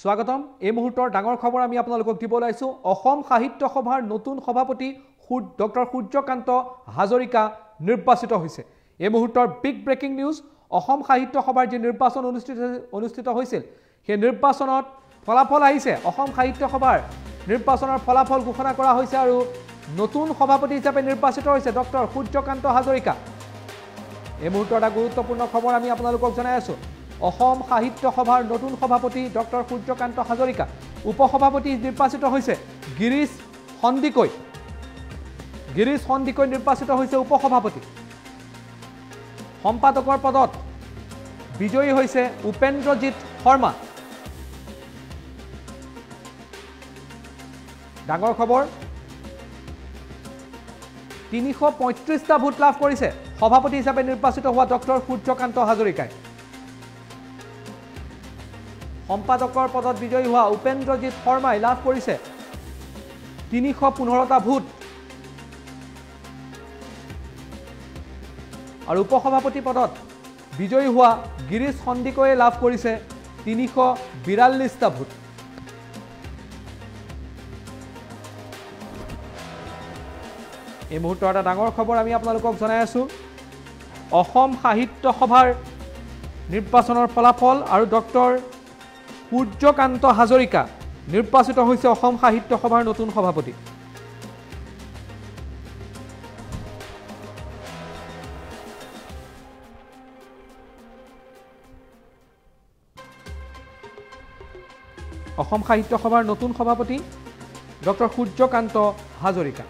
স্বাগতম। এই মুহূৰ্তৰ ডাঙৰ খবৰ আমি আপোনালোকক দিবলৈ আহিছোঁ। অসম সাহিত্য সভাৰ নতুন সভাপতি ডক্টৰ সূৰ্যকান্ত হাজৰিকা নিৰ্বাচিত হৈছে। এই মুহূৰ্তৰ বিগ ব্ৰেকিং নিউজ অসম সাহিত্য সভাৰ যি নিৰ্বাচন অনুষ্ঠিত অনুষ্ঠিত হৈছিল সেই নিৰ্বাচনত ফলাফল আহিছে। অসম সাহিত্য সভাৰ নিৰ্বাচনৰ ফলাফল ঘোষণা কৰা হৈছে আৰু নতুন সভাপতি হিচাপে নিৰ্বাচিত হৈছে ডক্টৰ সূৰ্যকান্ত হাজৰিকা। এই মুহূৰ্তৰ এটা গুৰুত্বপূৰ্ণ খবৰ আমি আপোনালোকক জনাই আছোঁ। অসম সাহিত্য সভাৰ নতুন সভাপতি ডক্টৰ সূৰ্যকান্ত হাজৰিকা উপসভাপতি নিৰ্বাচিত হৈছে গিৰীশ সন্দিকৈ। গিৰীশ সন্দিকৈ নিৰ্বাচিত হৈছে উপসভাপতি। সম্পাদকৰ পদত বিজয়ী হৈছে উপেন্দ্ৰজিৎ শৰ্মা। ডাঙৰ খবৰ তিনিশ পঁয়ত্ৰিছটা ভোট লাভ কৰিছে সভাপতি হিচাপে নিৰ্বাচিত হোৱা ডক্টৰ সূৰ্যকান্ত হাজৰিকাই। সম্পাদকৰ পদত বিজয়ী হোৱা উপেন্দ্ৰজিৎ শৰ্মাই লাভ কৰিছে তিনিশ পোন্ধৰটা ভোট। আৰু উপসভাপতি পদত বিজয়ী হোৱা গিৰীশ সন্দিকৈয়ে লাভ কৰিছে তিনিশ বিৰাল্লিছটা ভোট। এই মুহূৰ্তৰ এটা ডাঙৰ খবৰ আমি আপোনালোকক জনাই আছোঁ। অসম সাহিত্য সভাৰ নিৰ্বাচনৰ ফলাফল আৰু ডক্টৰ সূৰ্যকান্ত হাজৰিকা নিৰ্বাচিত হৈছে অসম সাহিত্য সভাৰ নতুন সভাপতি। অসম সাহিত্য সভাৰ নতুন সভাপতি ডক্টৰ সূৰ্যকান্ত হাজৰিকা।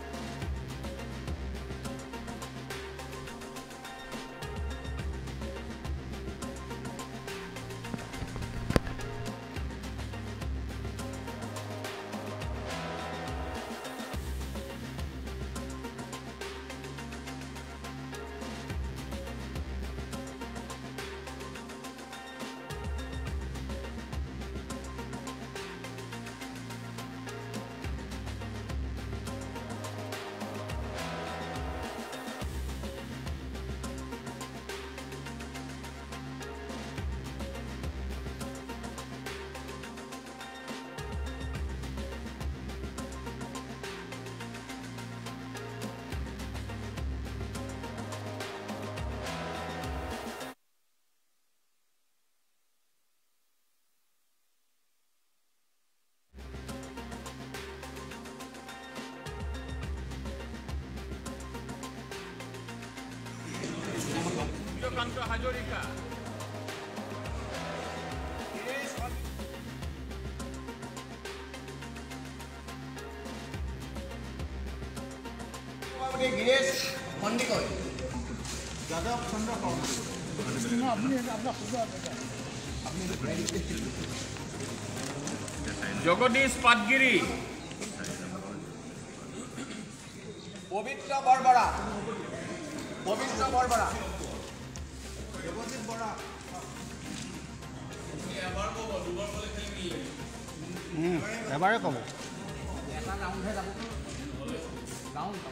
সূৰ্যকান্ত হাজৰিকা সভাপতি গিৰীশ সন্দিকৈ যাদৱ চন্দ্ৰ শৰ্মা জগদীশ পাটগিৰি পবিত্ৰ বৰবৰা পবিত্ৰ বৰবৰা দেৱজিৎ বৰা এবাৰে ক'ব। এটা ৰাউণ্ডহে যাব ৰাউণ্ড